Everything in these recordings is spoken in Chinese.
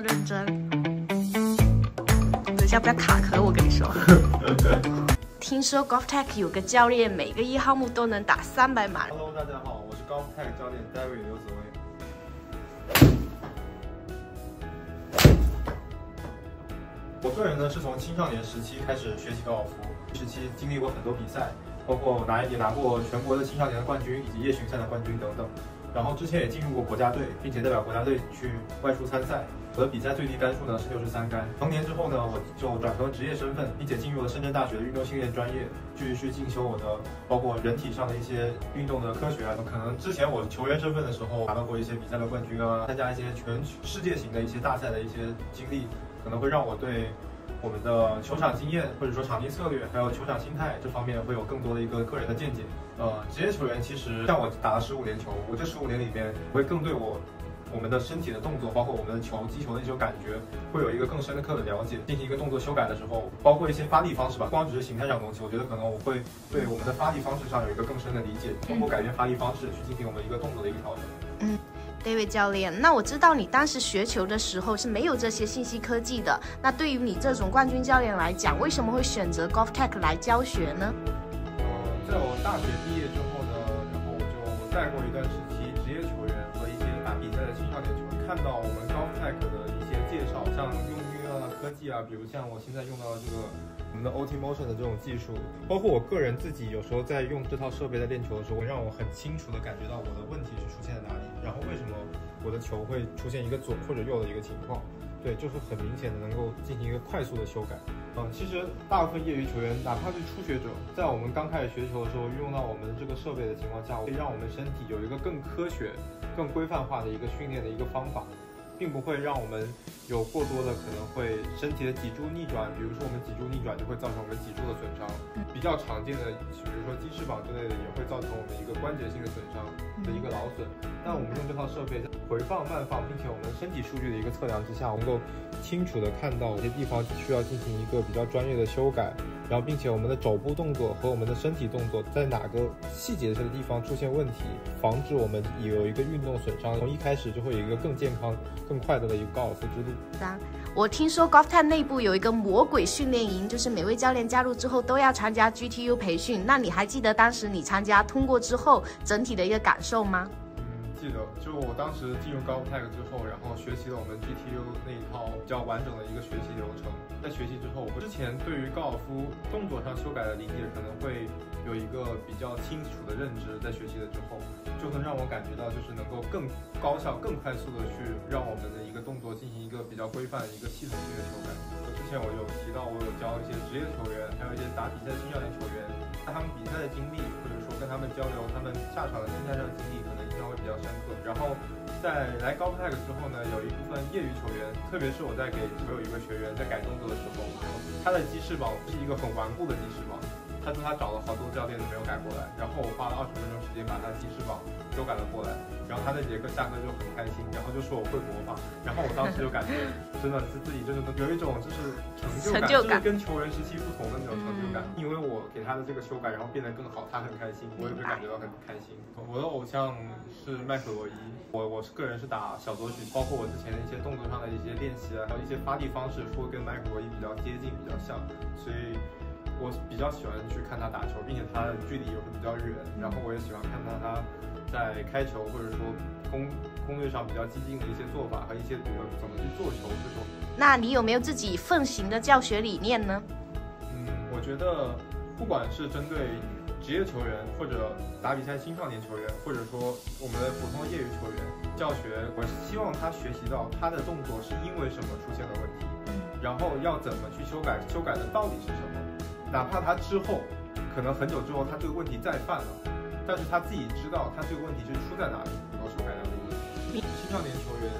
认真，等一下不要卡壳，我跟你说。听说 Golf Tech 有个教练，每个一号木都能打三百码。Hello，大家好，我是 Golf Tech 教练 David 刘子威。我个人呢是从青少年时期开始学习高尔夫，时期经历过很多比赛，包括拿也拿过全国的青少年的冠军，以及夜巡赛的冠军等等。然后之前也进入过国家队，并且代表国家队去外出参赛。我的比赛最低杆数呢是六十三杆。成年之后呢，我就转成了职业身份，并且进入了深圳大学的运动训练专业，继续去进修我的包括人体上的一些运动的科学啊。可能之前我球员身份的时候拿到过一些比赛的冠军啊，参加一些全世界型的一些大赛的一些经历，可能会让我对。我们的球场经验，或者说场地策略，还有球场心态这方面，会有更多的一个个人的见解。呃，职业球员其实像我打了十五年球，我这十五年里面会更对我我们的身体的动作，包括我们的球击球的一种感觉，会有一个更深刻的了解。进行一个动作修改的时候，包括一些发力方式吧，光只是形态上的东西，我觉得可能我会对我们的发力方式上有一个更深的理解，通过改变发力方式去进行我们一个动作的一个调整。嗯。David 教练，那我知道你当时学球的时候是没有这些信息科技的。那对于你这种冠军教练来讲，为什么会选择 GolfTech 来教学呢？呃，在我大学毕业之后呢，然后我就带过一段时期职业球员和一些打比赛的青少年球员，看到我们 GolfTech 的一些介绍，像用运用的科技啊，比如像我现在用到的这个。我们的 OT Motion 的这种技术，包括我个人自己有时候在用这套设备在练球的时候，会让我很清楚的感觉到我的问题是出现在哪里，然后为什么我的球会出现一个左或者右的一个情况。对，就是很明显的能够进行一个快速的修改。嗯，其实大部分业余球员，哪怕是初学者，在我们刚开始学球的时候，运用到我们这个设备的情况下，可以让我们身体有一个更科学、更规范化的一个训练的一个方法。并不会让我们有过多的可能会身体的脊柱逆转，比如说我们脊柱逆转就会造成我们脊柱的损伤，比较常见的，比如说鸡翅膀之类的也会造成我们一个关节性的损伤的一个劳损。那我们用这套设备在回放、慢放，并且我们身体数据的一个测量之下，能够清楚的看到有些地方需要进行一个比较专业的修改。然后，并且我们的肘部动作和我们的身体动作在哪个细节这个地方出现问题，防止我们有一个运动损伤，从一开始就会有一个更健康、更快乐的一个高尔夫之路。三，我听说 GolfTech 内部有一个魔鬼训练营，就是每位教练加入之后都要参加 GTU 培训。那你还记得当时你参加通过之后整体的一个感受吗？记得，就我当时进入高 tech 之后，然后学习了我们 GTU 那一套比较完整的一个学习流程。在学习之后，我之前对于高尔夫动作上修改的理解可能会有一个比较清楚的认知。在学习了之后，就能让我感觉到，就是能够更高效、更快速的去让我们的一个动作进行一个比较规范、一个系统性的修改。之前我有提到，我有教一些职业球员，还有一些打比赛青少年球员，他们比赛的经历，或者说跟他们交流，他们下场的心态上的经历，可能印象会比较深刻。然后在来高 tech 之后呢，有一部分业余球员，特别是我在给我有一个学员在改动作的时候，他的鸡翅膀是一个很顽固的鸡翅膀。他说他找了好多教练都没有改过来，然后我花了二十分钟时间把他的鸡翅膀修改了过来，然后他那节课下课就很开心，然后就说我会模仿，然后我当时就感觉真的是自己真的 有一种就是成就感，就是跟球员时期不同的那种成就感，因为我给他的这个修改，然后变得更好，他很开心，我也会感觉到很开心。我的偶像是麦克罗伊，我我是个人是打小左曲，包括我之前的一些动作上的一些练习啊，还有一些发力方式，说跟麦克罗伊比较接近，比较像，所以。我比较喜欢去看他打球，并且他的距离也会比较远，然后我也喜欢看到他在开球或者说攻攻略上比较激进的一些做法和一些怎么怎么去做球这种。那你有没有自己奉行的教学理念呢？觉得不管是针对职业球员，或者打比赛青少年球员，或者说我们的普通业余球员，教学我希望他学习到他的动作是因为什么出现了问题，然后要怎么去修改，修改的到底是什么。哪怕他之后可能很久之后他这个问题再犯了，但是他自己知道他这个问题是出在哪里，然后修改掉这个问题。青少年球员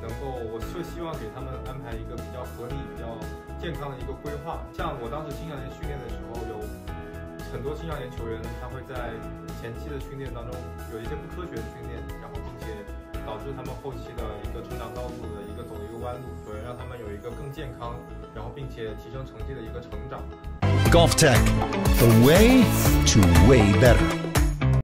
能够，我是希望给他们安排一个比较合理、比较健康的一个规划。像我当时青少年训练的时候，有很多青少年球员他会在前期的训练当中有一些不科学的训练，然后并且导致他们后期的一个成长道路的一个走一个弯路，对，让他们有一个更健康，然后并且提升成绩的一个成长。Golf Tech, the way to way better.